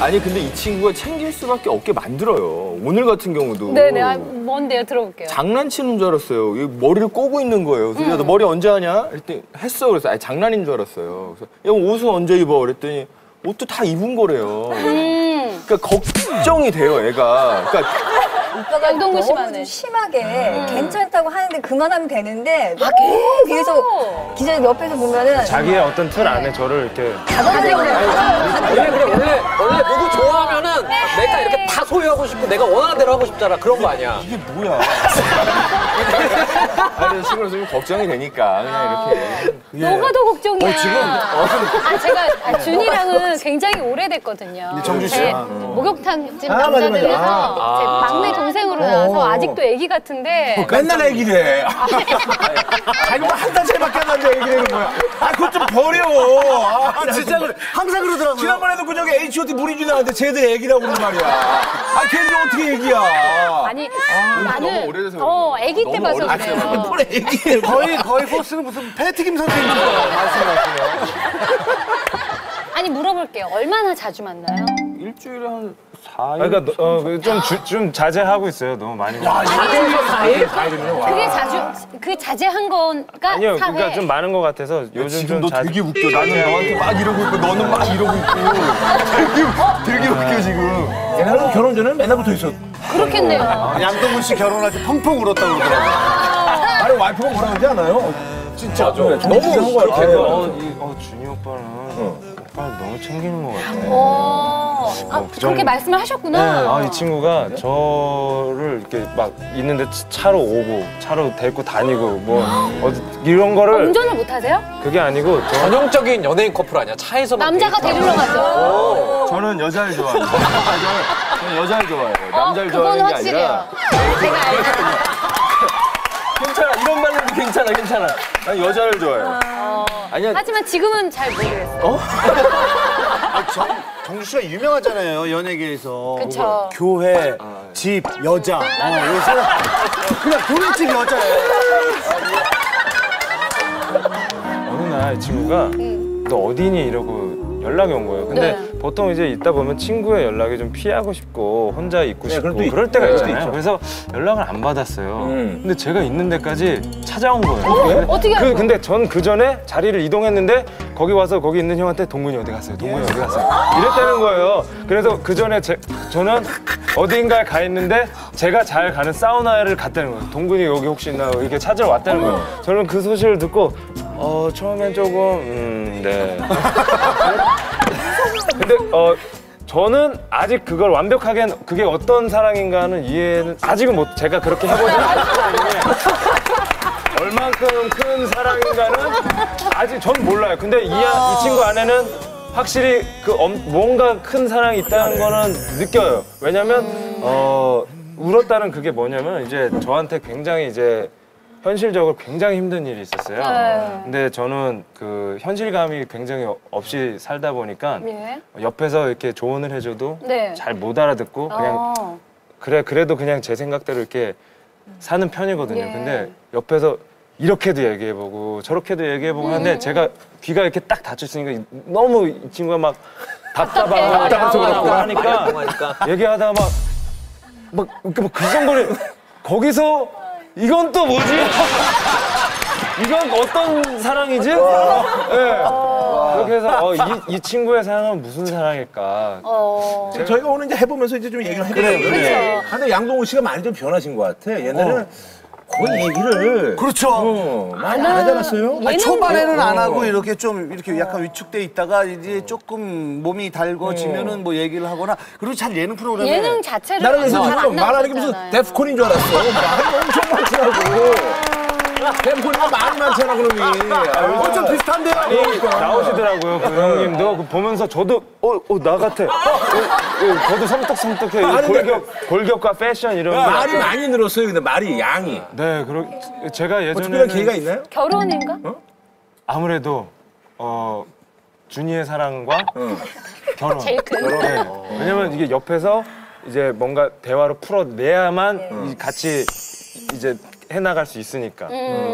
아니 근데 이 친구가 챙길 수밖에 없게 만들어요. 오늘 같은 경우도. 네 네, 아, 뭔데요? 들어볼게요. 장난치는 줄 알았어요. 이 머리를 꼬고 있는 거예요. 그래서 야, 너 머리 언제 하냐? 그랬더니 했어. 그래서 아니 장난인 줄 알았어요. 그래서 야 옷은 언제 입어? 그랬더니 옷도 다 입은 거래요. 음, 그러니까 걱정이 돼요, 애가. 그러니까 오빠가 너무. 좀 심하게 음. 괜찮다고 하는데 그만하면 되는데 아, 계속 기자 옆에서 보면은 자기의 어떤 틀 안에 저를 이렇게 받아들이고 원래 그래 원래 원래 누구 좋아하면은 내가 이렇게 다 소유하고 싶고 내가 원하는 대로 하고 싶잖아 그런 거 아니야. 이게 뭐야? 아니, 신경 쓰면 걱정이 되니까 그냥 이렇게. 뭐가 더 걱정이야. 어, 지금? 아, 제가 아, 준이랑은 굉장히 오래됐거든요. 정준 씨? 제 아. 목욕탕집 아, 맞아. 남자들에서 제 막내 동생으로 나와서 아직도 애기 같은데 맨날 얘기를 해. 아니, 뭐한 달째밖에 안 얘기를 해는 거야. 아, 그것 좀 버려. 아, 진짜 그래. 항상 그러더라고요. 지난번에도 그 저기 H.O.T. 무리주 나왔는데 쟤들 얘기라고 그러는 말이야. 아, 걔들 어떻게 얘기야. 아니 너무 나는 오래돼서 어 애기 때 봐서 그래요. 뭘 얘기해. 거의 거의 포스는 무슨 패튀김 선생님 아니 물어볼게요. 얼마나 자주 만나요? 일주일에 한 4일. 그러니까 너- 어, 주- 좀 자제하고 있어요. 너무 많이. 그게 자주 그 자제한 거가 아니요, 사회. 그러니까 좀 많은 것 같아서 요즘 지금 좀너 자- 되게 웃겨. 나는 너한테 막 이러고 있고 너는 막 이러고 있고. 되게, 되게 웃겨 지금. 얘네는 결혼 전에 맨날 붙어 있어. 그렇겠네요. 양동근 씨 결혼할 때 펑펑 울었다고 그러더라고요. 아니, 와이프가 뭐라 그러지 않아요? 진짜. 너무 너무 그렇게 거야. 어, 이, 어, 준이 오빠는 오빠를 너무 챙기는 것 같아. 어, 아, 그 그렇게 정도. 말씀을 네, 하셨구나. 아, 이 친구가 저를 이렇게 막 있는데 차로 오고 차로 데리고 다니고 뭐 어디 이런 거를 운전을 못 하세요? 그게 아니고 저 전형적인 연예인 커플 아니야 차에서 남자가 데리러 가죠. 저는 여자를 좋아합니다. 여자를 좋아해요. 어, 남자를 그건 좋아하는 게 확실해요. 아니라. 제가 알죠. 괜찮아. 이런 말로도 괜찮아. 괜찮아. 난 여자를 좋아해요. 아니야. 하지만 지금은 잘 모르겠어요. 정주 씨가 유명하잖아요 연예계에서. 그쵸. 교회, 집, 여자. 어, 요새 그냥 교회집이었잖아요. 어느 날이 친구가 너 어디니 이러고 연락이 온 거예요. 근데 네. 보통 이제 있다 보면 친구의 연락이 좀 피하고 싶고 혼자 있고 네, 싶고 그럴 때 있- 그럴 때가 네, 있잖아요. 그래서 연락을 안 받았어요. 음. 근데 제가 있는 데까지 찾아온 거예요. 어떻게 그? 근데 전 그 전에 자리를 이동했는데 거기 와서 거기 있는 형한테 동근이 어디 갔어요? 동근이 어디 갔어요? 이랬다는 거예요. 그래서 그 전에 제, 저는 어딘가에 가 있는데 제가 잘 가는 사우나를 갔다는 거예요. 동근이 여기 혹시 있나 이렇게 찾으러 왔다는 거예요. 저는 그 소식을 듣고 어 처음엔 조금 음, 네. 근데 어 저는 아직 그걸 완벽하게 그게 어떤 사랑인가는 이해는 아직은 못 제가 그렇게 해보진 않았기 얼만큼 큰 사랑인가는 아직 전 몰라요. 근데 이, 아- 이 친구 안에는 확실히 그 엄- 뭔가 큰 사랑이 있다는 거는 느껴요. 왜냐면 어 울었다는 그게 뭐냐면 이제 저한테 굉장히 이제 현실적으로 굉장히 힘든 일이 있었어요. 네. 근데 저는 그 현실감이 굉장히 없이 살다 보니까 예. 옆에서 이렇게 조언을 해줘도 네. 잘 못 알아듣고 그냥 어. 그래 그래도 그냥 제 생각대로 이렇게 사는 편이거든요. 예. 근데 옆에서 이렇게도 얘기해보고 저렇게도 얘기해보고 음. 하는데 제가 귀가 이렇게 딱 닫혀 있으니까 너무 이 친구가 막 답답하고 답답해. 답답해서 그렇고 말이 하니까 통하니까. 얘기하다가 막막 이렇게 막 글썽거리 거기서 이건 또 뭐지? 이건 어떤 사랑이지? 예. 그렇게 해서 어, 이, 이 친구의 사랑은 무슨 사랑일까? 어. 저희가 오늘 이제 해보면서 이제 좀 얘기를 해보려고 그래요. 근데 양동훈 씨가 많이 좀 변하신 것 같아. 옛날에는 거의 얘기를 그렇죠. 어, 많이 안 하지 않았어요? 아니, 초반에는 안 하고 어. 이렇게 좀 이렇게 약간 위축돼 있다가 이제 조금 몸이 달궈지면은 뭐 얘기를 하거나 그리고 잘 예능 프로그램에 예능 자체를 나는 그래서 말하는 게 무슨. 데프콘인 줄 알았어. 말이 엄청 많더라고. 데프콘이가 말이 많잖아, 그러니. 아, 좀 비슷한데요? 그러니까. 나오시더라고요 그 형님도 그 보면서 저도 어 어 나 같아 어, 어, 저도 섬뜩섬뜩해 골격 골격과 패션 이런 거 말이 많이 늘었어요, 근데 말이 양이. 네 그러 제가 뭐 특별한 계기가 있나요? 결혼인가? 아무래도 어 준이의 사랑과 결혼 제일 큰. 네. 왜냐면 이게 옆에서 이제 뭔가 대화로 풀어내야만 이 같이 이제 해나갈 수 있으니까.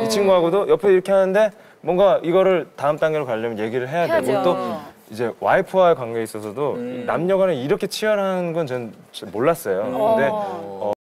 이 친구하고도 옆에 이렇게 하는데 뭔가 이거를 다음 단계로 가려면 얘기를 해야 되고 해야죠. 또 이제 와이프와의 관계에 있어서도 남녀간에 이렇게 치열한 건 전 몰랐어요. 근데 어,